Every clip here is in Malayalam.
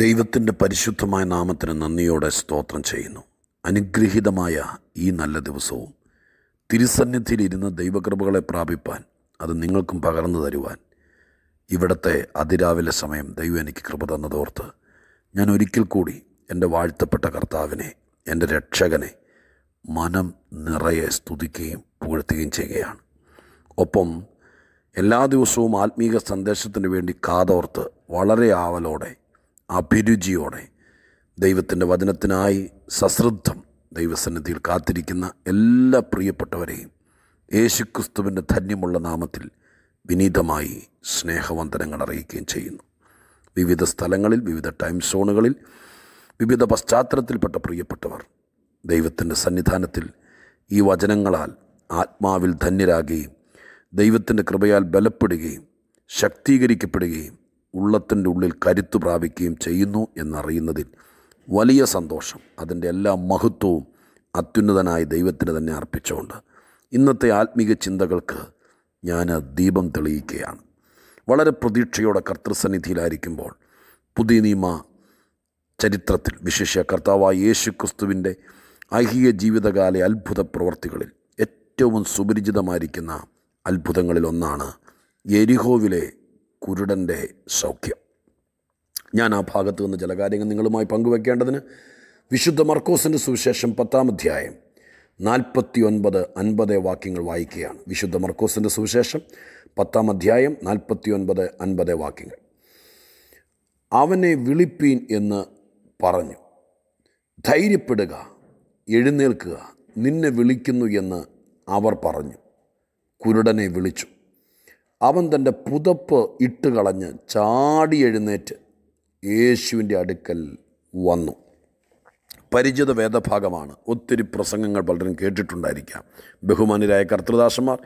ദൈവത്തിന്റെ പരിശുദ്ധമായ നാമത്തിന് നന്ദിയോടെ സ്തോത്രം ചെയ്യുന്നു. അനുഗ്രഹീതമായ ഈ നല്ല ദിവസവും തിരുസന്നിധിയിലിരുന്ന് ദൈവകൃപകളെ പ്രാപിപ്പാൻ അത് നിങ്ങൾക്കും പകർന്നു തരുവാൻ. ഇവിടുത്തെ അതിരാവിലെ സമയം ദൈവം എനിക്ക് കൃപ തന്നതോർത്ത് ഞാൻ ഒരിക്കൽ കൂടി എന്റെ വാഴ്ത്തപ്പെട്ട കർത്താവിനെ എന്റെ രക്ഷകനെ മനം നിറയെ സ്തുതിക്കുകയും പുകഴ്ത്തുകയും ചെയ്യുകയാണ്. ഒപ്പം എല്ലാ ദിവസവും ആത്മീക സന്ദേശത്തിന് വേണ്ടി കാതോർത്ത് വളരെ ആവലോടെ അഭിരുചിയോടെ ദൈവത്തിന്റെ വചനത്തിനായി സശ്രദ്ധം ദൈവസന്നിധിയിൽ കാത്തിരിക്കുന്ന എല്ലാ പ്രിയപ്പെട്ടവരെയും യേശുക്രിസ്തുവിന്റെ ധന്യമുള്ള നാമത്തിൽ വിനീതമായി സ്നേഹവന്ദനങ്ങൾ അറിയിക്കുകയും ചെയ്യുന്നു. വിവിധ സ്ഥലങ്ങളിൽ വിവിധ ടൈം സോണുകളിൽ വിവിധ പശ്ചാത്തലത്തിൽപ്പെട്ട പ്രിയപ്പെട്ടവർ ദൈവത്തിന്റെ സന്നിധാനത്തിൽ ഈ വചനങ്ങളാൽ ആത്മാവിൽ ധന്യരാകുകയും ദൈവത്തിന്റെ കൃപയാൽ ബലപ്പെടുകയും ശക്തീകരിക്കപ്പെടുകയും ഉള്ളത്തിന്റെ ഉള്ളിൽ കരുത്ത് പ്രാപിക്കുകയും ചെയ്യുന്നു എന്നറിയുന്നതിൽ വലിയ സന്തോഷം. അതിന്റെ എല്ലാ മഹത്വവും അത്യുന്നതനായ ദൈവത്തിന് തന്നെ അർപ്പിച്ചുകൊണ്ട് ഇന്നത്തെ ആത്മീക ചിന്തകൾക്ക് ഞാൻ ദീപം തെളിയിക്കുകയാണ്. വളരെ പ്രതീക്ഷയോടെ കർത്തൃസന്നിധിയിലായിരിക്കുമ്പോൾ പുതിയ നിയമ ചരിത്രത്തിൽ വിശേഷ കർത്താവായ യേശു ക്രിസ്തുവിന്റെ ഐഹിക ജീവിതകാല അത്ഭുത പ്രവർത്തികളിൽ ഏറ്റവും സുപരിചിതമായിരിക്കുന്ന അത്ഭുതങ്ങളിൽ ഒന്നാണ് എരിഹോവിലെ കുരുടന്റെ സൗഖ്യം. ഞാൻ ആ ഭാഗത്ത് നിന്ന് ചില കാര്യങ്ങൾ നിങ്ങളുമായി പങ്കുവെക്കേണ്ടതിന് വിശുദ്ധ മർക്കോസിന്റെ സുവിശേഷം പത്താം അധ്യായം നാൽപ്പത്തി ഒൻപത് അൻപത് വാക്യങ്ങൾ വായിക്കുകയാണ്. വിശുദ്ധ മർക്കോസിന്റെ സുവിശേഷം പത്താം അധ്യായം നാൽപ്പത്തി ഒൻപത് അൻപത് വാക്യങ്ങൾ. അവനെ വിളിപ്പീൻ എന്ന് പറഞ്ഞു. ധൈര്യപ്പെടുക എഴുന്നേൽക്കുക നിന്നെ വിളിക്കുന്നു എന്ന് അവർ പറഞ്ഞു. കുരുടനെ വിളിച്ചു. അവൻ തന്റെ പുതപ്പ് ഇട്ട് കളഞ്ഞ് ചാടി എഴുന്നേറ്റ് യേശുവിന്റെ അടുക്കൽ വന്നു. പരിചിത വേദഭാഗമാണ്. ഒത്തിരി പ്രസംഗങ്ങൾ പലരും കേട്ടിട്ടുണ്ടായിരിക്കാം. ബഹുമാനരായ കർത്തൃദാസന്മാർ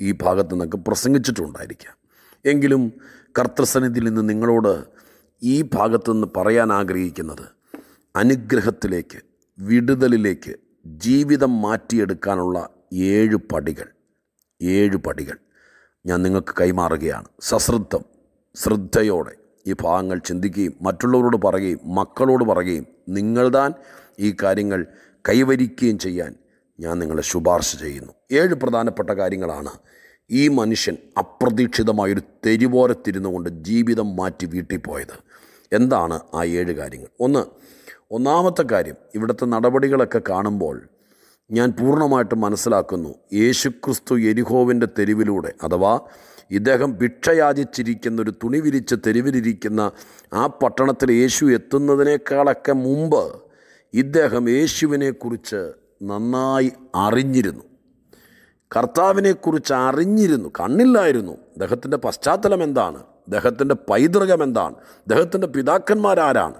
ഈ ഭാഗത്ത് നിന്നൊക്കെ പ്രസംഗിച്ചിട്ടുണ്ടായിരിക്കാം. എങ്കിലും കർത്തൃസന്നിധിയിൽ നിന്ന് നിങ്ങളോട് ഈ ഭാഗത്ത് നിന്ന് പറയാൻ ആഗ്രഹിക്കുന്നത് അനുഗ്രഹത്തിലേക്ക് വിടുതലിലേക്ക് ജീവിതം മാറ്റിയെടുക്കാനുള്ള ഏഴ് പടികൾ. ഏഴ് പടികൾ. ഞാൻ നിങ്ങൾക്ക് കൈമാറുകയാണ്. സശ്രദ്ധം ശ്രദ്ധയോടെ ഈ ഭാഗങ്ങൾ ചിന്തിക്കുകയും മറ്റുള്ളവരോട് പറയുകയും മക്കളോട് പറയുകയും നിങ്ങൾ താൻ ഈ കാര്യങ്ങൾ കൈവരിക്കുകയും ചെയ്യാൻ ഞാൻ നിങ്ങളെ ശുപാർശ ചെയ്യുന്നു. ഏഴ് പ്രധാനപ്പെട്ട കാര്യങ്ങളാണ്. ഈ മനുഷ്യൻ അപ്രതീക്ഷിതമായൊരു തെരുവോരത്തിരുന്നു കൊണ്ട് ജീവിതം മാറ്റി വീട്ടിൽ പോയത് എന്താണ് ആ ഏഴ് കാര്യങ്ങൾ? ഒന്ന് ഒന്നാമത്തെ കാര്യം ഇവിടുത്തെ നടപടികളൊക്കെ കാണുമ്പോൾ ഞാൻ പൂർണമായിട്ടും മനസ്സിലാക്കുന്നു. യേശുക്രിസ്തു എരിഹോവിന്റെ തെരുവിലൂടെ അഥവാ ഇദ്ദേഹം ഭിക്ഷയാചിച്ചിരിക്കുന്ന ഒരു തുണി വിരിച്ച് തെരുവിലിരിക്കുന്ന ആ പട്ടണത്തിൽ യേശു എത്തുന്നതിനേക്കാളൊക്കെ മുമ്പ് ഇദ്ദേഹം യേശുവിനെക്കുറിച്ച് നന്നായി അറിഞ്ഞിരുന്നു. കർത്താവിനെക്കുറിച്ച് അറിഞ്ഞിരുന്നു. കണ്ണില്ലായിരുന്നു. അദ്ദേഹത്തിന്റെ പശ്ചാത്തലം എന്താണ് അദ്ദേഹത്തിന്റെ പൈതൃകം എന്താണ് അദ്ദേഹത്തിന്റെ പിതാക്കന്മാരാരാണ്?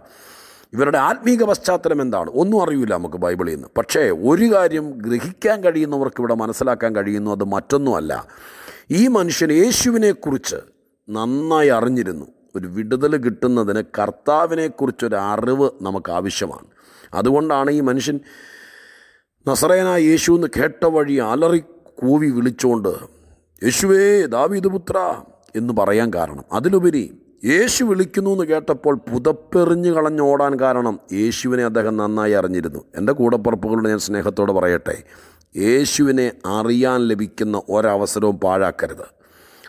ഇവരുടെ ആത്മീക പശ്ചാത്തലം എന്താണ്? ഒന്നും അറിയില്ല നമുക്ക് ബൈബിളിൽ നിന്ന്. പക്ഷേ ഒരു കാര്യം ഗ്രഹിക്കാൻ കഴിയുന്നവർക്ക് ഇവിടെ മനസ്സിലാക്കാൻ കഴിയുന്നു അത് മറ്റൊന്നുമല്ല. ഈ മനുഷ്യൻ യേശുവിനെക്കുറിച്ച് നന്നായി അറിഞ്ഞിരുന്നു. ഒരു വിടുതൽ കിട്ടുന്നതിന് കർത്താവിനെക്കുറിച്ചൊരു അറിവ് നമുക്ക് ആവശ്യമാണ് അതുകൊണ്ടാണ് ഈ മനുഷ്യൻ നസറേനായ യേശു എന്ന് കേട്ട വഴി അലറി കൂവി വിളിച്ചുകൊണ്ട് യേശുവേ ദാവീദ് പുത്ര എന്ന് പറയാൻ കാരണം. അതിലുപരി യേശു വിളിക്കുന്നു എന്ന് കേട്ടപ്പോൾ പുതപ്പെറിഞ്ഞു കളഞ്ഞോടാൻ കാരണം യേശുവിനെ അദ്ദേഹം നന്നായി അറിഞ്ഞിരുന്നു. എന്റെ കൂടപ്പുറപ്പുകളോട് ഞാൻ സ്നേഹത്തോടെ പറയട്ടെ യേശുവിനെ അറിയാൻ ലഭിക്കുന്ന ഒരവസരവും പാഴാക്കരുത്.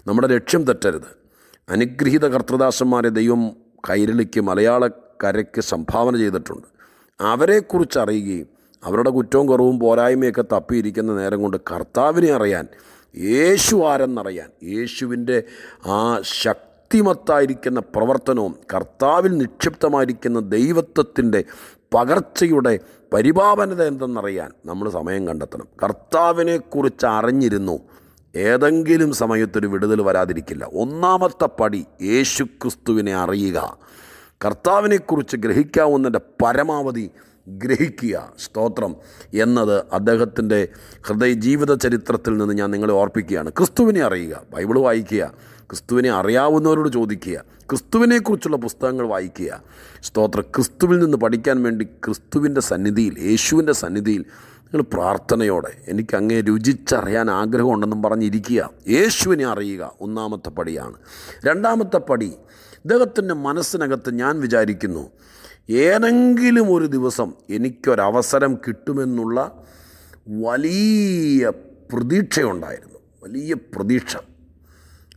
നമ്മുടെ ലക്ഷ്യം തെറ്റരുത്. അനുഗ്രഹീത കർത്തൃദാസന്മാരെ ദൈവം കൈരളിക്ക് മലയാളക്കരയ്ക്ക് സംഭാവന ചെയ്തിട്ടുണ്ട്. അവരെക്കുറിച്ച് അറിയുകയും അവരുടെ കുറ്റവും കുറവും പോരായ്മയൊക്കെ തപ്പിയിരിക്കുന്ന നേരം കൊണ്ട് കർത്താവിനെ അറിയാൻ യേശു ആരെന്നറിയാൻ യേശുവിന്റെ ആ ശക്തിമത്തായിരിക്കുന്ന പ്രവർത്തനവും കർത്താവിൽ നിക്ഷിപ്തമായിരിക്കുന്ന ദൈവത്വത്തിന്റെ പകർച്ചയുടെ പരിപാവനത എന്തെന്നറിയാൻ നമ്മൾ സമയം കണ്ടെത്തണം. കർത്താവിനെക്കുറിച്ച് അറിഞ്ഞിരുന്നു ഏതെങ്കിലും സമയത്തൊരു വിടുതൽ വരാതിരിക്കില്ല. ഒന്നാമത്തെ പടി യേശു ക്രിസ്തുവിനെ അറിയുക. കർത്താവിനെക്കുറിച്ച് ഗ്രഹിക്കാവുന്നതിന്റെ പരമാവധി ഗ്രഹിക്കുക. സ്തോത്രം. എന്നത് അദ്ദേഹത്തിന്റെ ഹൃദയ ജീവിത ചരിത്രത്തിൽ നിന്ന് ഞാൻ നിങ്ങളെ ഓർപ്പിക്കുകയാണ്. ക്രിസ്തുവിനെ അറിയുക. ബൈബിൾ വായിക്കുക. ക്രിസ്തുവിനെ അറിയാവുന്നവരോട് ചോദിക്കുക ക്രിസ്തുവിനെക്കുറിച്ചുള്ള പുസ്തകങ്ങൾ വായിക്കുക. സ്തോത്ര. ക്രിസ്തുവിൽ നിന്ന് പഠിക്കാൻ വേണ്ടി ക്രിസ്തുവിന്റെ സന്നിധിയിൽ യേശുവിന്റെ സന്നിധിയിൽ നിങ്ങൾ പ്രാർത്ഥനയോടെ എനിക്ക് അങ്ങേ രുചിച്ചറിയാൻ ആഗ്രഹമുണ്ടെന്നും പറഞ്ഞിരിക്കുക. യേശുവിനെ അറിയുക ഒന്നാമത്തെ പടിയാണ്. രണ്ടാമത്തെ പടി ഇദ്ദേഹത്തിന്റെ മനസ്സിനകത്ത് ഞാൻ വിചാരിക്കുന്നു ഏതെങ്കിലും ഒരു ദിവസം എനിക്കൊരവസരം കിട്ടുമെന്നുള്ള വലിയ പ്രതീക്ഷയുണ്ടായിരുന്നു. വലിയ പ്രതീക്ഷ.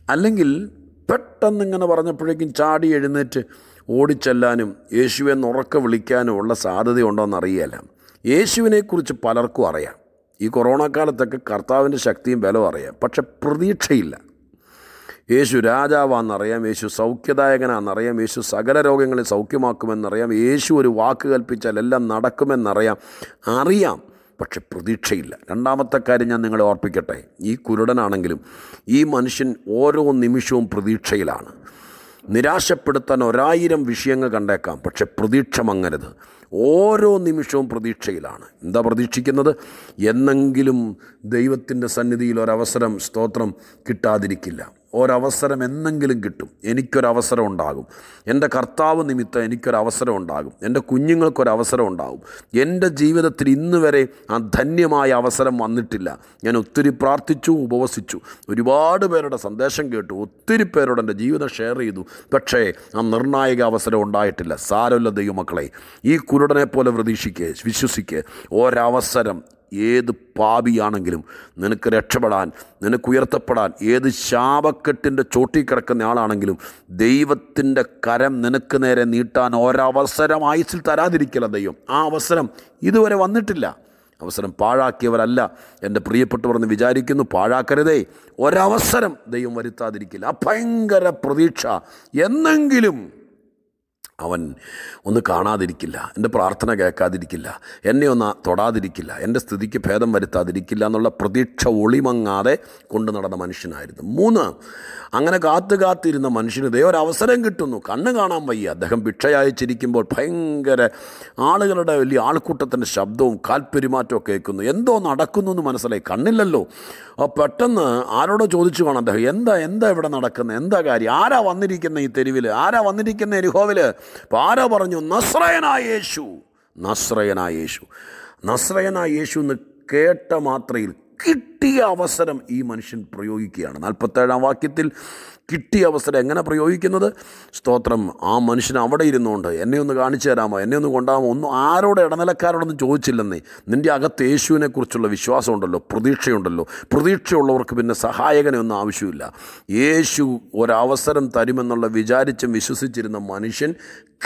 അല്ലെങ്കിൽ പെട്ടെന്ന് ഇങ്ങനെ പറഞ്ഞപ്പോഴേക്കും ചാടി എഴുന്നേറ്റ് ഓടിച്ചെല്ലാനും യേശുവെ ഉറക്കെ വിളിക്കാനും ഉള്ള സാധ്യതയുണ്ടോയെന്ന് അറിയില്ല യേശുവിനെക്കുറിച്ച് പലർക്കും അറിയാം. ഈ കൊറോണ കാലത്തൊക്കെ കർത്താവിന്റെ ശക്തിയും ബലവും അറിയാം. പക്ഷെ പ്രതീക്ഷയില്ല. യേശു രാജാവാണെന്നറിയാം യേശു സൗഖ്യദായകനാണെന്നറിയാം യേശു സകല രോഗങ്ങളെ സൗഖ്യമാക്കുമെന്നറിയാം യേശു ഒരു വാക്ക് കൽപ്പിച്ചാൽ എല്ലാം നടക്കുമെന്നറിയാം. അറിയാം. പക്ഷെ പ്രതീക്ഷയില്ല. രണ്ടാമത്തെ കാര്യം ഞാൻ നിങ്ങളെ ഓർപ്പിക്കട്ടെ. ഈ കുരുടനാണെങ്കിലും ഈ മനുഷ്യൻ ഓരോ നിമിഷവും പ്രതീക്ഷയിലാണ്. നിരാശപ്പെടുത്താൻ ഒരായിരം വിഷയങ്ങൾ കണ്ടേക്കാം പക്ഷെ പ്രതീക്ഷ മങ്ങരുത്. ഓരോ നിമിഷവും പ്രതീക്ഷയിലാണ്. എന്താ പ്രതീക്ഷിക്കുന്നത്? എന്നെങ്കിലും ദൈവത്തിന്റെ സന്നിധിയിൽ ഒരവസരം സ്തോത്രം കിട്ടാതിരിക്കില്ല. ഒരവസരം എന്നെങ്കിലും കിട്ടും. എനിക്കൊരവസരം ഉണ്ടാകും. എന്റെ കർത്താവ് നിമിത്തം എനിക്കൊരവസരം ഉണ്ടാകും. എന്റെ കുഞ്ഞുങ്ങൾക്കൊരവസരം ഉണ്ടാകും. എന്റെ ജീവിതത്തിൽ ഇന്ന് വരെ ആ ധന്യമായ അവസരം വന്നിട്ടില്ല. ഞാൻ ഒത്തിരി പ്രാർത്ഥിച്ചു ഉപവസിച്ചു. ഒരുപാട് പേരുടെ സന്ദേശം കേട്ടു. ഒത്തിരി പേരോട് എന്റെ ജീവിതം ഷെയർ ചെയ്തു. പക്ഷേ ആ നിർണായക അവസരം ഉണ്ടായിട്ടില്ല. സാരമില്ല ദൈവമക്കളെ. ഈ കുരുടനെ പോലെ പ്രതീക്ഷിക്കുക വിശ്വസിക്കുക ഒരവസരം ഏത് പാപിയാണെങ്കിലും നിനക്ക് രക്ഷപ്പെടാൻ നിനക്ക് ഉയർത്തപ്പെടാൻ ഏത് ശാപക്കെട്ടിന്റെ ചോട്ടി കിടക്കുന്ന ആളാണെങ്കിലും ദൈവത്തിന്റെ കരം നിനക്ക് നേരെ നീട്ടാൻ ഒരവസരം ആയുസിൽ തരാതിരിക്കില്ല ദൈവം. ആ അവസരം ഇതുവരെ വന്നിട്ടില്ല. അവസരം പാഴാക്കിയവരല്ല. എന്റെ പ്രിയപ്പെട്ടവർ എന്ന് വിചാരിക്കുന്നു പാഴാക്കരുതേ. ഒരവസരം ദൈവം വരുത്താതിരിക്കില്ല. ഭയങ്കര പ്രതീക്ഷ. എന്നെങ്കിലും അവൻ ഒന്ന് കാണാതിരിക്കില്ല എന്റെ പ്രാർത്ഥന കേൾക്കാതിരിക്കില്ല എന്നെ ഒന്ന് തൊടാതിരിക്കില്ല എന്റെ സ്ഥിതിക്ക് ഭേദം വരുത്താതിരിക്കില്ല എന്നുള്ള പ്രതീക്ഷ ഒളിമങ്ങാതെ കൊണ്ടു നടന്ന മനുഷ്യനായിരുന്നു. മൂന്ന് അങ്ങനെ കാത്തു കാത്തിരുന്ന മനുഷ്യന് ഇതേ ഒരു അവസരം കിട്ടുന്നു. കണ്ണ് കാണാൻ വയ്യ. അദ്ദേഹം ഭിക്ഷയച്ചിരിക്കുമ്പോൾ ഭയങ്കര ആളുകളുടെ വലിയ ആൾക്കൂട്ടത്തിന്റെ ശബ്ദവും കാൽപ്പെരുമാറ്റവും കേൾക്കുന്നു. എന്തോ നടക്കുന്നു എന്ന് മനസ്സിലായി. കണ്ണില്ലല്ലോ. പെട്ടെന്ന് ആരോടോ ചോദിച്ചു കാണാം. അദ്ദേഹം എന്താ എന്താ ഇവിടെ നടക്കുന്നത് എന്താ കാര്യം? ആരാ വന്നിരിക്കുന്നത് ഈ തെരുവിൽ ആരാ വന്നിരിക്കുന്ന എരിഹോവിൽ അപ്പോൾ ആരാ പറഞ്ഞു? നസ്രയനായ യേശു. നസ്രയനായ യേശു. നസ്രയനായ യേശു എന്ന് കേട്ട മാത്രയിൽ കിട്ടിയ അവസരം ഈ മനുഷ്യൻ പ്രയോഗിക്കുകയാണ്. നാൽപ്പത്തേഴാം വാക്യത്തിൽ കിട്ടിയ അവസരം എങ്ങനെ പ്രയോഗിക്കുന്നത്? സ്തോത്രം ആ മനുഷ്യൻ അവിടെ ഇരുന്നുകൊണ്ട് എന്നെ ഒന്ന് കാണിച്ചു തരാമോ? എന്നെ ഒന്ന് കൊണ്ടാമോ ഒന്നും ആരോട് ഇടനിലക്കാരോടൊന്നും ചോദിച്ചില്ലെന്നേ. നിന്റെ അകത്ത് യേശുവിനെക്കുറിച്ചുള്ള വിശ്വാസമുണ്ടല്ലോ പ്രതീക്ഷയുണ്ടല്ലോ. പ്രതീക്ഷയുള്ളവർക്ക് പിന്നെ സഹായകനെ ഒന്നും ആവശ്യമില്ല. യേശു ഒരവസരം തരുമെന്നുള്ള വിചാരിച്ചും വിശ്വസിച്ചിരുന്ന മനുഷ്യൻ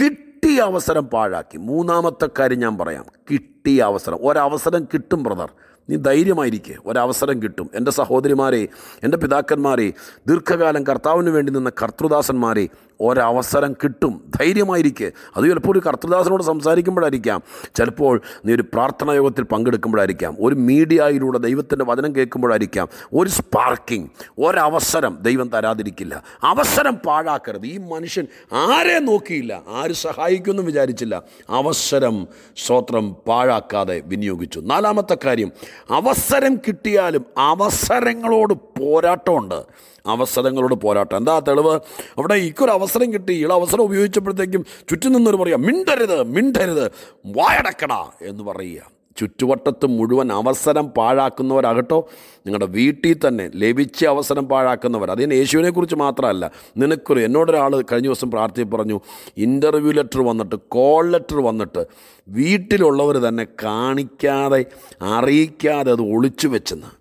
കിട്ടിയ അവസരം പാഴാക്കി. മൂന്നാമത്തെ കാര്യം ഞാൻ പറയാം. കിട്ടിയ അവസരം. ഒരവസരം കിട്ടും ബ്രദർ. നീ ധൈര്യമായിരിക്കെ. ഒരവസരം കിട്ടും. എന്റെ സഹോദരിമാരെ എന്റെ പിതാക്കന്മാരെ ദീർഘകാലം കർത്താവിന് വേണ്ടി നിന്ന കർത്തൃദാസന്മാരെ ഒരവസരം കിട്ടും. ധൈര്യമായിരിക്കെ. അത് ചിലപ്പോൾ ഒരു കർത്തൃദാസനോട് സംസാരിക്കുമ്പോഴായിരിക്കാം. ചിലപ്പോൾ നീ ഒരു പ്രാർത്ഥനാ യോഗത്തിൽ പങ്കെടുക്കുമ്പോഴായിരിക്കാം. ഒരു മീഡിയയിലൂടെ ദൈവത്തിന്റെ വചനം കേൾക്കുമ്പോഴായിരിക്കാം. ഒരു സ്പാർക്കിംഗ് ഒരവസരം ദൈവം തരാതിരിക്കില്ല. അവസരം പാഴാക്കരുത്. ഈ മനുഷ്യൻ ആരെ നോക്കിയില്ല? ആര് സഹായിക്കുമെന്നും വിചാരിച്ചില്ല. അവസരം സ്വത്രം പാഴാക്കാതെ വിനിയോഗിച്ചു. നാലാമത്തെ കാര്യം അവസരം കിട്ടിയാലും അവസരങ്ങളോട് പോരാട്ടമുണ്ട്. അവസരങ്ങളോട് പോരാട്ടം. എന്താ തെളിവ്? അവിടെ ഇക്കൊരു അവസരം കിട്ടി. ഈ അവസരം ഉപയോഗിച്ചപ്പോഴത്തേക്കും ചുറ്റും നിന്നൊരു പറയുക മിണ്ടരുത് മിണ്ടരുത് വായടക്കട എന്ന് പറയുക. ചുറ്റുവട്ടത്ത് മുഴുവൻ അവസരം പാഴാക്കുന്നവരാകട്ടോ നിങ്ങളുടെ വീട്ടിൽ തന്നെ ലഭിച്ച അവസരം പാഴാക്കുന്നവർ. അതിന് യേശുവിനെക്കുറിച്ച് മാത്രമല്ല നിനക്കൊരു എന്നോടൊരാൾ കഴിഞ്ഞ ദിവസം പ്രാർത്ഥി പറഞ്ഞു ഇന്റർവ്യൂ ലെറ്റർ വന്നിട്ട് കോൾ ലെറ്റർ വന്നിട്ട് വീട്ടിലുള്ളവർ തന്നെ കാണിക്കാതെ അറിയിക്കാതെ അത് ഒളിച്ചു വെച്ചെന്ന്.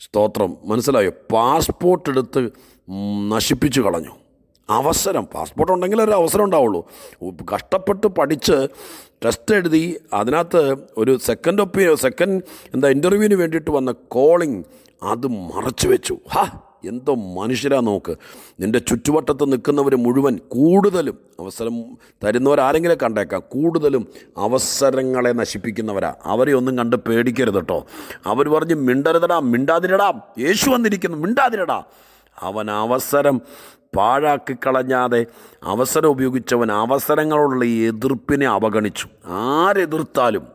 സ്തോത്രം. മനസ്സിലായോ? പാസ്പോർട്ട് എടുത്ത് നശിപ്പിച്ചു കളഞ്ഞു. അവസരം. പാസ്പോർട്ട് ഉണ്ടെങ്കിൽ ഒരു അവസരം ഉണ്ടാവുള്ളൂ. കഷ്ടപ്പെട്ട് പഠിച്ച് ടെസ്റ്റ് എഴുതി അതിനകത്ത് ഒരു സെക്കൻഡ് ഒപ്പീനിയൻ സെക്കൻഡ് എന്താ ഇന്റർവ്യൂവിന് വേണ്ടിയിട്ട് വന്ന കോളിംഗ് അത് മറച്ചു വെച്ചു. ഹാ. എന്തോ മനുഷ്യരാ നോക്ക്. നിന്റെ ചുറ്റുവട്ടത്ത് നിൽക്കുന്നവർ മുഴുവൻ കൂടുതലും അവസരം തരുന്നവരാരെങ്കിലും കണ്ടേക്കാം. കൂടുതലും അവസരങ്ങളെ നശിപ്പിക്കുന്നവരാ. അവരെ ഒന്നും കണ്ട് പേടിക്കരുത് കേട്ടോ അവർ പറഞ്ഞ് മിണ്ടരുതടാ മിണ്ടാതിരടാ. യേശു വന്നിരിക്കുന്നു മിണ്ടാതിരടാ. അവൻ അവസരം പാഴാക്കി കളഞ്ഞാതെ അവസരം ഉപയോഗിച്ചവൻ അവസരങ്ങളോടുള്ള എതിർപ്പിനെ അവഗണിച്ചു. ആരെതിർത്താലും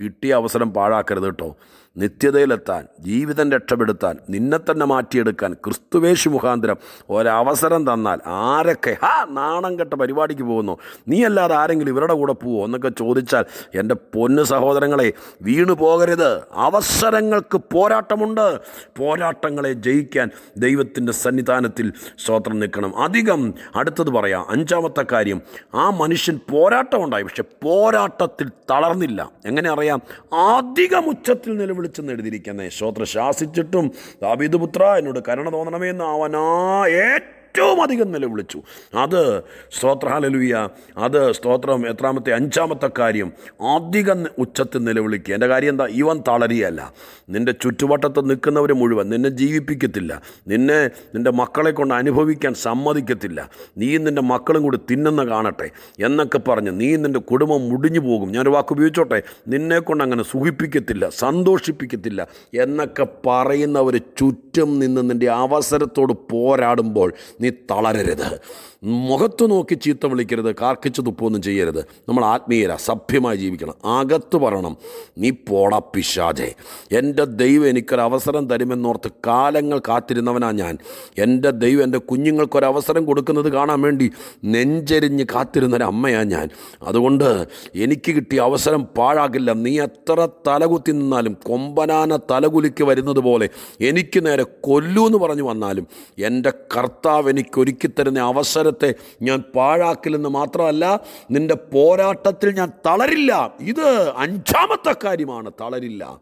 കിട്ടിയ അവസരം പാഴാക്കരുത് കേട്ടോ നിത്യതയിലെത്താൻ ജീവിതം രക്ഷപ്പെടുത്താൻ നിന്നെ തന്നെ മാറ്റിയെടുക്കാൻ ക്രിസ്തുവേശു മുഖാന്തരം ഒരവസരം തന്നാൽ ആരൊക്കെ ഹാ നാണം കെട്ട പരിപാടിക്ക് പോകുന്നു. നീ അല്ലാതെ ആരെങ്കിലും ഇവരുടെ കൂടെ പോവോ? എന്നൊക്കെ ചോദിച്ചാൽ എന്റെ പൊന്നു സഹോദരങ്ങളെ വീണു പോകരുത്. അവസരങ്ങൾക്ക് പോരാട്ടമുണ്ട്. പോരാട്ടങ്ങളെ ജയിക്കാൻ ദൈവത്തിന്റെ സന്നിധാനത്തിൽ സ്തോത്രം നിൽക്കണം. അധികം അടുത്തത് പറയാം. അഞ്ചാമത്തെ കാര്യം ആ മനുഷ്യൻ പോരാട്ടമുണ്ടായി പക്ഷെ പോരാട്ടത്തിൽ തളർന്നില്ല. എങ്ങനെ അറിയാം? അധികം ഉച്ചത്തിൽ നിലവിളിച്ചെന്ന് എഴുതിയിരിക്കുന്നത് ശ്രോത്ര ശാസിച്ചിട്ടും ദാവീദ് പുത്ര എന്നോട് കരുണ തോന്നണമെന്ന് അവനാ ഏറ്റവും അധികം നിലവിളിച്ചു. അത് സ്തോത്ര സ്തോത്രഹാലലുയ്യ അത് സ്തോത്രം എത്രാമത്തെ അഞ്ചാമത്തെ കാര്യം. അധികം ഉച്ചത്തിൽ നിലവിളിക്കുക. എന്റെ കാര്യം എന്താ? ഇവൻ തളരിയല്ല. നിന്റെ ചുറ്റുവട്ടത്ത് നിൽക്കുന്നവർ മുഴുവൻ നിന്നെ ജീവിപ്പിക്കത്തില്ല. നിന്നെ നിന്റെ മക്കളെ കൊണ്ട് അനുഭവിക്കാൻ സമ്മതിക്കത്തില്ല. നീ നിന്റെ മക്കളും കൂടി തിന്നുന്ന കാണട്ടെ എന്നൊക്കെ പറഞ്ഞ് നീ നിന്റെ കുടുംബം മുടിഞ്ഞു പോകും. ഞാനൊരു വാക്ക് ഉപയോഗിച്ചോട്ടെ? നിന്നെ കൊണ്ട് അങ്ങനെ സുഖിപ്പിക്കത്തില്ല സന്തോഷിപ്പിക്കത്തില്ല എന്നൊക്കെ പറയുന്നവർ ചുറ്റും നിന്ന് നിന്റെ അവസരത്തോട് പോരാടുമ്പോൾ നീ തളരരുത് മുഖത്ത് നോക്കി ചീത്ത വിളിക്കരുത് കാർക്കിച്ച് തുപ്പൊന്നും ചെയ്യരുത്. നമ്മൾ ആത്മീയര സഭ്യമായി ജീവിക്കണം. അകത്ത് പറയണം നീ പോട പിശാചെ. എന്റെ ദൈവം എനിക്കൊരവസരം തരുമെന്നോർത്ത് കാലങ്ങൾ കാത്തിരുന്നവനാ ഞാൻ. എന്റെ ദൈവം എന്റെ കുഞ്ഞുങ്ങൾക്കൊരവസരം കൊടുക്കുന്നത് കാണാൻ വേണ്ടി നെഞ്ചെരിഞ്ഞ് കാത്തിരുന്നൊരു അമ്മയാ ഞാൻ. അതുകൊണ്ട് എനിക്ക് കിട്ടിയ അവസരം പാഴാകില്ല. നീ എത്ര തലകുത്തി നിന്നാലും കൊമ്പനാന തലകുലിക്ക് വരുന്നത് പോലെ എനിക്ക് നേരെ കൊല്ലൂ എന്ന് പറഞ്ഞു വന്നാലും എന്റെ കർത്താവ് എനിക്ക് ഒരുക്കി തരുന്ന അവസരത്തെ ഞാൻ പാഴാക്കില്ലെന്ന് മാത്രമല്ല നിന്റെ പോരാട്ടത്തിൽ ഞാൻ തളരില്ല. ഇത് അഞ്ചാമത്തെ കാര്യമാണ് തളരില്ല.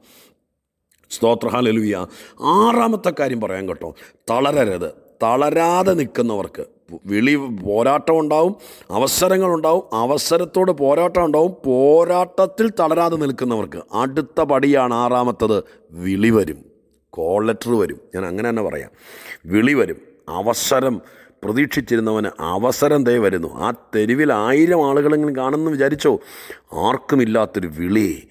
സ്തോത്രഹാലലുയ്യ ആറാമത്തെ കാര്യം പറയാൻ കേട്ടോ. തളരരുത്. തളരാതെ നിൽക്കുന്നവർക്ക് വിളി പോരാട്ടം ഉണ്ടാവും അവസരങ്ങളുണ്ടാവും അവസരത്തോട് പോരാട്ടം ഉണ്ടാവും. പോരാട്ടത്തിൽ തളരാതെ നിൽക്കുന്നവർക്ക് അടുത്ത പടിയാണ് ആറാമത്തത്. വിളി വരും. കോൾ ലെറ്റർ വരും. ഞാൻ അങ്ങനെ തന്നെ പറയാം. വിളി വരും. അവസരം പ്രതീക്ഷിച്ചിരുന്നവന് അവസരം ദേ വരുന്നു. ആ തെരുവിൽ ആയിരം ആളുകളെങ്കിലും കാണുമെന്ന് വിചാരിച്ചോ? ആർക്കുമില്ലാത്തൊരു വിളി.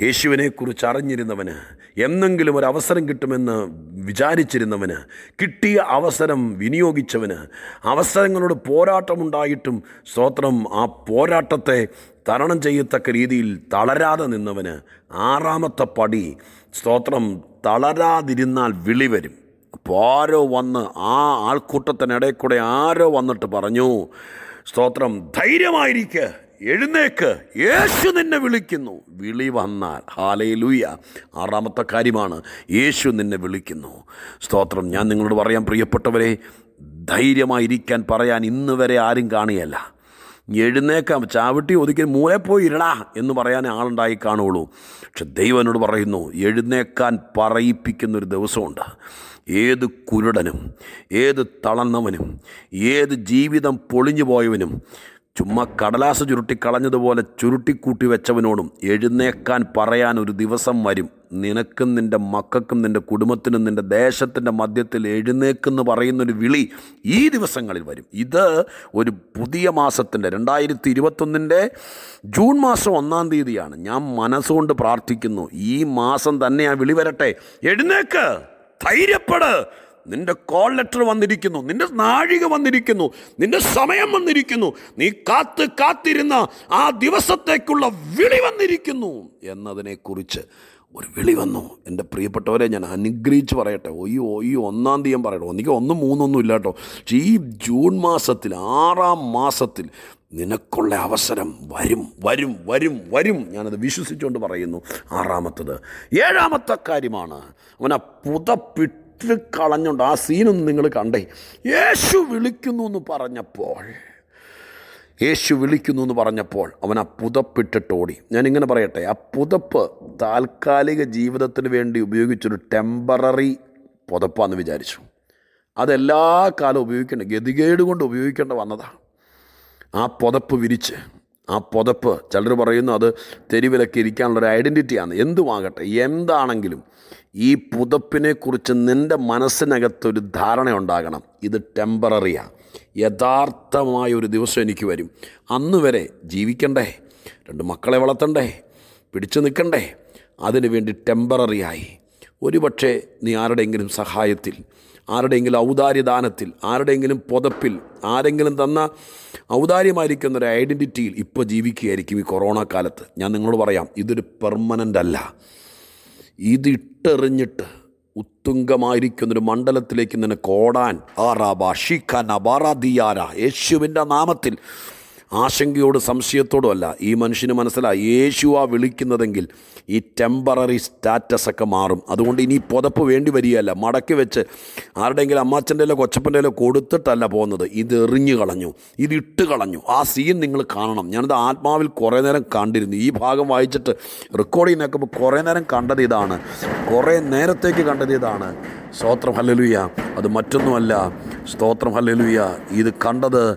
യേശുവിനെക്കുറിച്ച് അറിഞ്ഞിരുന്നവന് എന്നെങ്കിലും ഒരു അവസരം കിട്ടുമെന്ന് വിചാരിച്ചിരുന്നവന് കിട്ടിയ അവസരം വിനിയോഗിച്ചവന് അവസരങ്ങളോട് പോരാട്ടമുണ്ടായിട്ടും സ്തോത്രം ആ പോരാട്ടത്തെ തരണം ചെയ്യത്തക്ക രീതിയിൽ തളരാതെ നിന്നവന് ആറാമത്തെ പടി സ്തോത്രം തളരാതിരുന്നാൽ വിളി വരും. അപ്പോൾ ആരോ വന്ന് ആ ആൾക്കൂട്ടത്തിനിടയിൽ കൂടെ ആരോ വന്നിട്ട് പറഞ്ഞു സ്തോത്രം ധൈര്യമായിരിക്കുക എഴുന്നേക്ക് യേശു നിന്നെ വിളിക്കുന്നു. വിളി വന്നാൽ ഹാലയിലൂയ ആറാമത്തെ കാര്യമാണ് യേശു നിന്നെ വിളിക്കുന്നു. സ്തോത്രം ഞാൻ നിങ്ങളോട് പറയാൻ പ്രിയപ്പെട്ടവരെ ധൈര്യമായിരിക്കാൻ പറയാൻ ഇന്ന് വരെ ആരും കാണുകയല്ല. എഴുന്നേക്കാം ചാവിട്ടി ഒതുക്കി മൂലെ പോയി ഇരടാ എന്ന് പറയാൻ ആളുണ്ടായി കാണുള്ളൂ പക്ഷെ ദൈവനോട് പറയുന്നു എഴുന്നേക്കാൻ പറയിപ്പിക്കുന്നൊരു ദിവസമുണ്ട്. ഏത് കുരുടനും ഏത് തളർന്നവനും ഏത് ജീവിതം പൊളിഞ്ഞു പോയവനും ചുമ്മാ കടലാസ് ചുരുട്ടി കളഞ്ഞതുപോലെ ചുരുട്ടിക്കൂട്ടി വെച്ചവനോടും എഴുന്നേക്കാൻ പറയാൻ ഒരു ദിവസം വരും. നിനക്കും നിന്റെ മക്കൾക്കും നിന്റെ കുടുംബത്തിനും നിന്റെ ദേശത്തിന്റെ മധ്യത്തിൽ എഴുന്നേക്കെന്ന് പറയുന്നൊരു വിളി ഈ ദിവസങ്ങളിൽ വരും. ഇത് ഒരു പുതിയ മാസത്തിന്റെ രണ്ടായിരത്തി ഇരുപത്തൊന്നിന്റെ ജൂൺ മാസം ഒന്നാം തീയതിയാണ്. ഞാൻ മനസ്സുകൊണ്ട് പ്രാർത്ഥിക്കുന്നു ഈ മാസം തന്നെ ആ വിളി വരട്ടെ. എഴുന്നേക്ക് ധൈര്യപ്പെട്. നിന്റെ കോൾ ലെറ്റർ വന്നിരിക്കുന്നു നിന്റെ നാഴിക വന്നിരിക്കുന്നു നിന്റെ സമയം വന്നിരിക്കുന്നു നീ കാത്ത് കാത്തിരുന്ന ആ ദിവസത്തേക്കുള്ള വിളി വന്നിരിക്കുന്നു എന്നതിനെക്കുറിച്ച് ഒരു വിളി വന്നു. എന്റെ പ്രിയപ്പെട്ടവരെ ഞാൻ അനുഗ്രഹിച്ച് പറയട്ടെ. ഒയ്യോ ഒയ്യോ ഒന്നാം തീയതി പറയട്ടെ. ഒന്നിക്ക് ഒന്നും മൂന്നൊന്നും ഇല്ല കേട്ടോ. പക്ഷേ ഈ ജൂൺ മാസത്തിൽ ആറാം മാസത്തിൽ നിനക്കുള്ള അവസരം വരും വരും വരും വരും. ഞാനത് വിശ്വസിച്ചുകൊണ്ട് പറയുന്നു. ആറാമത്തത്. ഏഴാമത്തെ കാര്യമാണ് അവനാ ആ പുതപ്പിട്ട് കളഞ്ഞുകൊണ്ട് ആ സീനൊന്നും നിങ്ങൾ കണ്ടേ. യേശു വിളിക്കുന്നു എന്ന് പറഞ്ഞപ്പോൾ യേശു വിളിക്കുന്നു എന്ന് പറഞ്ഞപ്പോൾ അവൻ ആ പുതപ്പിട്ടിട്ട് ഓടി. ഞാനിങ്ങനെ പറയട്ടെ ആ പുതപ്പ് താൽക്കാലിക ജീവിതത്തിന് വേണ്ടി ഉപയോഗിച്ചൊരു ടെമ്പററി പുതപ്പാന്ന് വിചാരിച്ചു. അതെല്ലാ കാലം ഉപയോഗിക്കേണ്ട ഗതികേട് കൊണ്ട് ഉപയോഗിക്കേണ്ട വന്നതാണ് ആ പുതപ്പ് വിരിച്ച് ആ പുതപ്പ്. ചിലർ പറയുന്നു അത് തെരുവിലൊക്കെ ഇരിക്കാനുള്ളൊരു ഐഡന്റിറ്റിയാണ് എന്തുമാകട്ടെ എന്താണെങ്കിലും ഈ പുതപ്പിനെക്കുറിച്ച് നിന്റെ മനസ്സിനകത്തൊരു ധാരണ ഉണ്ടാകണം. ഇത് ടെമ്പററിയാണ് യഥാർത്ഥമായ ഒരു ദിവസം എനിക്ക് വരും. അന്ന് വരെ ജീവിക്കണ്ടേ? രണ്ട് മക്കളെ വളർത്തണ്ടേ? പിടിച്ചു നിൽക്കണ്ടേ? അതിനു വേണ്ടി ടെമ്പററിയായി. ഒരുപക്ഷെ നീ ആരുടെയെങ്കിലും സഹായത്തിൽ ആരുടെയെങ്കിലും ഔദാര്യദാനത്തിൽ ആരുടെയെങ്കിലും പുതപ്പിൽ ആരെങ്കിലും തന്ന ഔദാര്യമായിരിക്കുന്ന ഒരു ഐഡന്റിറ്റിയിൽ ഇപ്പോൾ ജീവിക്കുകയായിരിക്കും ഈ കൊറോണ കാലത്ത്. ഞാൻ നിങ്ങളോട് പറയാം ഇതൊരു പെർമനന്റ് അല്ല. ഇതിട്ടെറിഞ്ഞിട്ട് ഉത്തുംഗമായിരിക്കുന്നൊരു മണ്ഡലത്തിലേക്ക് നിനക്ക് കോടാൻ ആറാബ ഷിഖന ബാറാദിയാര യേശുവിന്റെ നാമത്തിൽ ആശങ്കയോട് സംശയത്തോടും അല്ല ഈ മനുഷ്യന് മനസ്സിലായി. യേശുവാ വിളിക്കുന്നതെങ്കിൽ ഈ ടെമ്പററി സ്റ്റാറ്റസൊക്കെ മാറും. അതുകൊണ്ട് ഇനി പുതപ്പ് വേണ്ടി വരികയല്ല. മടക്കി വെച്ച് ആരുടെയെങ്കിലും അമ്മാച്ചന്റെയിലോ കൊച്ചപ്പന്റെയിലോ കൊടുത്തിട്ടല്ല പോകുന്നത്. ഇത് എറിഞ്ഞു കളഞ്ഞു. ഇത് കളഞ്ഞു. ആ സീൻ നിങ്ങൾ കാണണം. ഞാനത് ആത്മാവിൽ കുറേ നേരം കണ്ടിരുന്നു. ഈ ഭാഗം വായിച്ചിട്ട് റെക്കോർഡ് ചെയ്യുന്നൊക്കെ കുറേ നേരം കണ്ടത് ഇതാണ്. കുറേ നേരത്തേക്ക് കണ്ടത് ഇതാണ്. സ്തോത്രം. ഹല്ലലുയ. അത് മറ്റൊന്നുമല്ല. സ്തോത്രം. ഹല്ലലുയ. ഇത് കണ്ടത്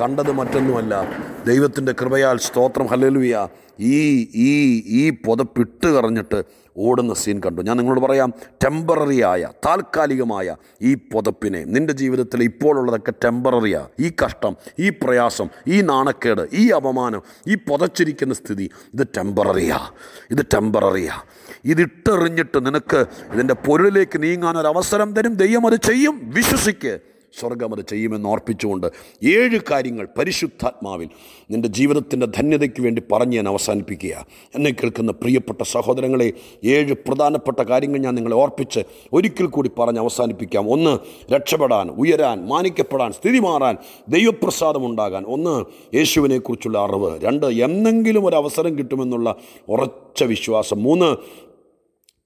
കണ്ടത് മറ്റൊന്നുമല്ല. ദൈവത്തിന്റെ കൃപയാൽ സ്തോത്രം. ഹലലുവിയ ഈ ഈ ഈ പുതപ്പിട്ട് കറഞ്ഞിട്ട് ഓടുന്ന സീൻ കണ്ടു. ഞാൻ നിങ്ങളോട് പറയാം ടെമ്പററിയായ താൽക്കാലികമായ ഈ പുതപ്പിനെ. നിന്റെ ജീവിതത്തിൽ ഇപ്പോഴുള്ളതൊക്കെ ടെമ്പററിയാണ് ഈ കഷ്ടം ഈ പ്രയാസം ഈ നാണക്കേട് ഈ അപമാനം ഈ പുതച്ചിരിക്കുന്ന സ്ഥിതി ഇത് ടെമ്പററിയാണ് ഇത് ടെമ്പററിയാ ഇതിട്ടെറിഞ്ഞിട്ട് നിനക്ക് ഇതിന്റെ പൊരുളിലേക്ക് നീങ്ങാൻ ഒരു അവസരം തരും. ദൈവം അത് ചെയ്യും. വിശ്വസിക്ക്. സ്വർഗം അത് ചെയ്യുമെന്ന് ഓർപ്പിച്ചുകൊണ്ട് ഏഴ് കാര്യങ്ങൾ പരിശുദ്ധാത്മാവിൽ നിന്റെ ജീവിതത്തിന്റെ ധന്യതയ്ക്ക് വേണ്ടി പറഞ്ഞ് ഞാൻ അവസാനിപ്പിക്കുക. എന്നെ കേൾക്കുന്ന പ്രിയപ്പെട്ട സഹോദരങ്ങളെ ഏഴ് പ്രധാനപ്പെട്ട കാര്യങ്ങൾ ഞാൻ നിങ്ങളെ ഓർപ്പിച്ച് ഒരിക്കൽ കൂടി പറഞ്ഞ് അവസാനിപ്പിക്കാം. ഒന്ന് രക്ഷപ്പെടാൻ ഉയരാൻ മാനിക്കപ്പെടാൻ സ്ഥിതി മാറാൻ ദൈവപ്രസാദം ഉണ്ടാകാൻ. ഒന്ന് യേശുവിനെക്കുറിച്ചുള്ള അറിവ്. രണ്ട് എന്നെങ്കിലും ഒരു അവസരം കിട്ടുമെന്നുള്ള ഉറച്ച വിശ്വാസം. മൂന്ന്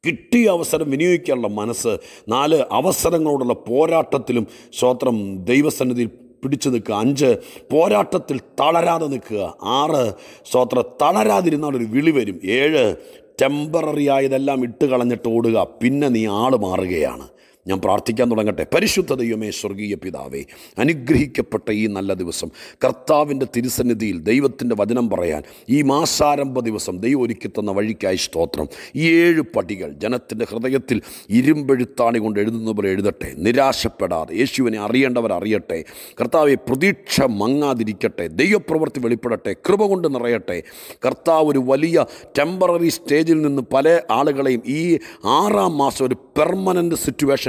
കിട്ടിയ അവസരം വിനിയോഗിക്കാനുള്ള മനസ്സ് നാല് അവസരങ്ങളോടുള്ള പോരാട്ടത്തിലും സ്വോത്രം ദൈവസന്നിധിയിൽ പിടിച്ചു നിൽക്കുക. അഞ്ച് പോരാട്ടത്തിൽ തളരാതെ നിൽക്കുക. ആറ് സ്വോത്ര തളരാതിരുന്നാൽ ഒരു വിളി വരും. ഏഴ് ടെമ്പററി ആയതെല്ലാം ഇട്ട് കളഞ്ഞിട്ട് ഓടുക. പിന്നെ നീ ആൾ മാറുകയാണ്. ഞാൻ പ്രാർത്ഥിക്കാൻ തുടങ്ങട്ടെ. പരിശുദ്ധ ദൈവമേ സ്വർഗീയ പിതാവേ അനുഗ്രഹിക്കപ്പെട്ട ഈ നല്ല ദിവസം കർത്താവിന്റെ തിരുസന്നിധിയിൽ ദൈവത്തിന്റെ വചനം പറയാൻ ഈ മാസാരംഭ ദിവസം ദൈവം ഒരുക്കി തന്ന വഴിക്കായി സ്തോത്രം. ഈ ഏഴ് പടികൾ ജനത്തിന്റെ ഹൃദയത്തിൽ ഇരുമ്പെഴുത്താണി കൊണ്ട് എഴുതുന്ന പോലെ എഴുതട്ടെ. നിരാശപ്പെടാതെ യേശുവിനെ അറിയേണ്ടവർ അറിയട്ടെ. കർത്താവെ പ്രതീക്ഷ മങ്ങാതിരിക്കട്ടെ. ദൈവപ്രവൃത്തി വെളിപ്പെടട്ടെ. കൃപ കൊണ്ട് നിറയട്ടെ. കർത്താവ് ഒരു വലിയ ടെമ്പററി സ്റ്റേജിൽ നിന്ന് പല ആളുകളെയും ഈ ആറാം മാസം ഒരു പെർമനന്റ്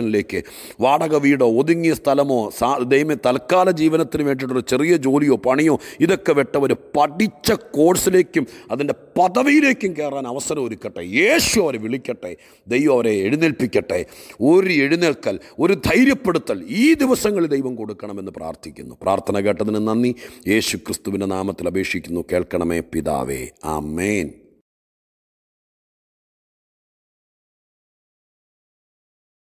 സിറ്റുവേഷനിലേക്ക് വാടക വീടോ ഒതുങ്ങിയ സ്ഥലമോ സാ ദൈവമേ തൽക്കാല ജീവനത്തിന് വേണ്ടിയിട്ടൊരു ചെറിയ ജോലിയോ പണിയോ ഇതൊക്കെ വിട്ടവർ പഠിച്ച കോഴ്സിലേക്കും അതിന്റെ പദവിയിലേക്കും കയറാൻ അവസരം ഒരുക്കട്ടെ. യേശു അവരെ വിളിക്കട്ടെ. ദൈവം അവരെ എഴുന്നേൽപ്പിക്കട്ടെ. ഒരു എഴുന്നേൽക്കൽ ഒരു ധൈര്യപ്പെടുത്തൽ ഈ ദിവസങ്ങളിൽ ദൈവം കൊടുക്കണമെന്ന് പ്രാർത്ഥിക്കുന്നു. പ്രാർത്ഥന കേട്ടതിന് നന്ദി. യേശു ക്രിസ്തുവിന്റെ നാമത്തിൽ അപേക്ഷിക്കുന്നു. കേൾക്കണമേ പിതാവേ. ആ ആമേൻ.